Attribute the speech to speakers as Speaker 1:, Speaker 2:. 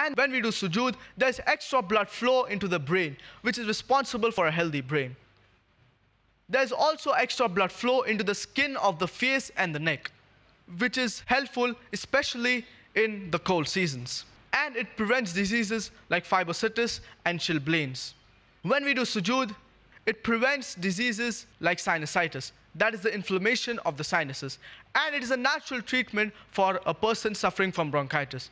Speaker 1: And when we do sujood, there's extra blood flow into the brain, which is responsible for a healthy brain. There's also extra blood flow into the skin of the face and the neck, which is helpful, especially in the cold seasons. And it prevents diseases like fibrositis and chilblains. When we do sujood, it prevents diseases like sinusitis. That is the inflammation of the sinuses. And it is a natural treatment for a person suffering from bronchitis.